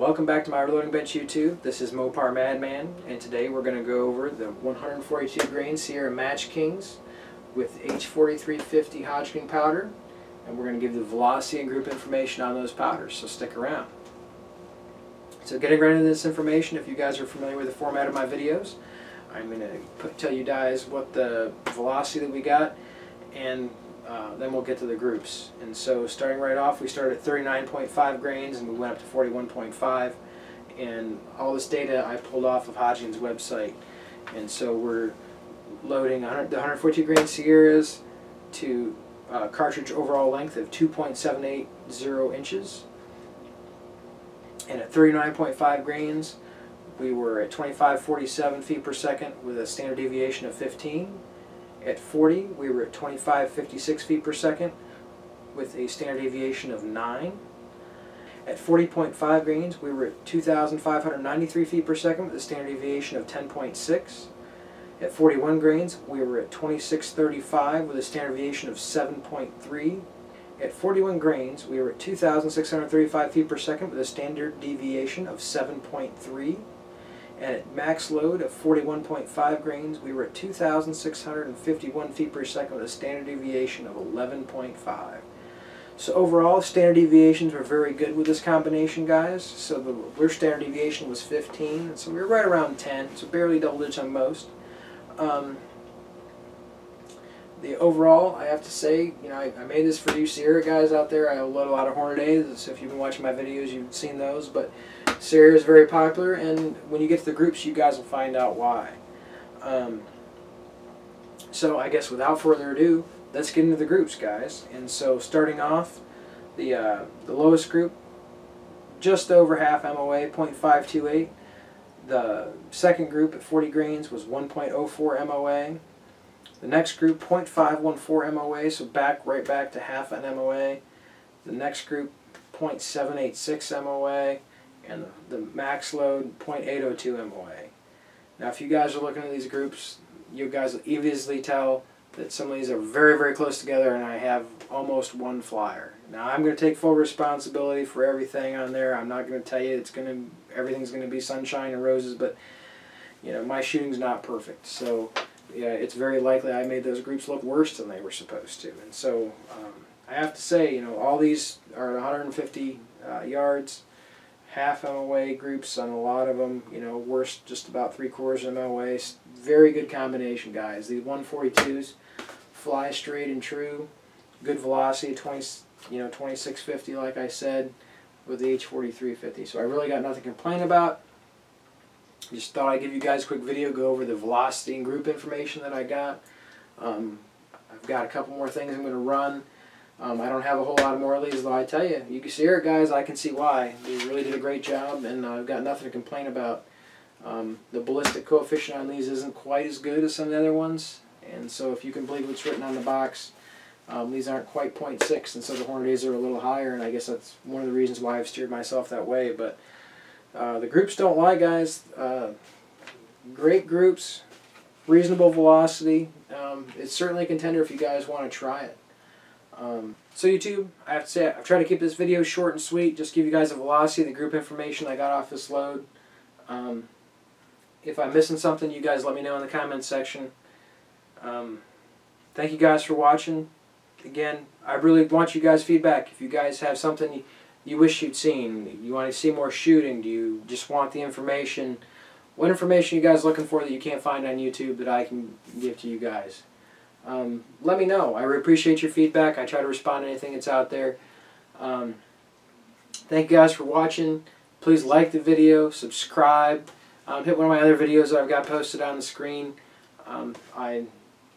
welcome back to my reloading bench YouTube. This is Mopar Madman, and today we're going to go over the 142 grain Sierra Match Kings with H4350 Hodgdon powder, and we're going to give the velocity and group information on those powders, so stick around. So getting right into this information, if you guys are familiar with the format of my videos, I'm going to tell you guys what the velocity that we got, and uh, then we'll get to the groups. And so starting right off, we started at 39.5 grains and we went up to 41.5. And all this data I pulled off of Hodgdon's website. And so we're loading 100, the 142 grain Sierras to uh, cartridge overall length of 2.780 inches. And at 39.5 grains, we were at 2547 feet per second with a standard deviation of 15. At 40, we were at 2556 feet per second with a standard deviation of 9. At 40.5 grains, we were at 2,593 feet per second with a standard deviation of 10.6. At 41 grains, we were at 2635 with a standard deviation of 7.3. At 41 grains, we were at 2,635 feet per second with a standard deviation of 7.3. And at max load of 41.5 grains, we were at 2,651 feet per second with a standard deviation of 11.5. So overall, standard deviations were very good with this combination, guys. So the worst standard deviation was 15, so we were right around 10, so barely double digits on most. Um, the overall, I have to say, you know, I, I, made this for you Sierra guys out there. I load a lot of Hornady, so if you've been watching my videos, you've seen those. But Sierra is very popular, and when you get to the groups, you guys will find out why. Um, so I guess without further ado, let's get into the groups, guys. And so starting off, the uh, the lowest group, just over half MOA, 0.528. The second group at 40 grains was 1.04 MOA. The next group, 0.514 MOA, so back right back to half an MOA. The next group, 0.786 MOA, and the, max load, 0.802 MOA. Now, if you guys are looking at these groups, you guys will easily tell that some of these are very, very close together, and I have almost one flyer. Now, I'm going to take full responsibility for everything on there. I'm not going to tell you it's going to everything's going to be sunshine and roses, but you know my shooting's not perfect, so yeah, it's very likely I made those groups look worse than they were supposed to. And so um, I have to say, you know, all these are 150 uh, yards, half MOA groups on a lot of them. You know, worst just about three quarters MOA. Very good combination, guys. These 142s fly straight and true. Good velocity, 20, you know, 2650, like I said, with the H4350. So I really got nothing to complain about. Just thought I'd give you guys a quick video, go over the velocity and group information that I got. Um, I've got a couple more things I'm going to run. Um, I don't have a whole lot of more of these, though I tell you, you can see here, guys, I can see why. They really did a great job, and uh, I've got nothing to complain about. Um, the ballistic coefficient on these isn't quite as good as some of the other ones, and so if you can believe what's written on the box, um, these aren't quite 0.6, and so the Hornady's are a little higher, and I guess that's one of the reasons why I've steered myself that way, but uh, the groups don't lie, guys. Uh, great groups, reasonable velocity. Um, it's certainly a contender if you guys want to try it. Um, so YouTube, I have to say, I've tried to keep this video short and sweet, just give you guys the velocity, the group information I got off this load. Um, if I'm missing something, you guys let me know in the comments section. Um, thank you guys for watching. Again, I really want you guys' feedback. If you guys have something you wish you'd seen? You want to see more shooting? Do you just want the information? What information you guys looking for that you can't find on YouTube that I can give to you guys? Um, let me know. I appreciate your feedback. I try to respond to anything that's out there. Um, thank you guys for watching. Please like the video, subscribe, um, hit one of my other videos that I've got posted on the screen. Um, I,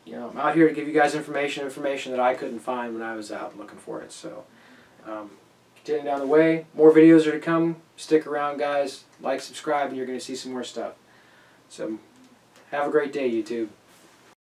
you know, I'm out here to give you guys information, information that I couldn't find when I was out looking for it. So. Um, Getting down the way. More videos are to come. Stick around, guys. Like, subscribe, and you're going to see some more stuff. So, have a great day, YouTube.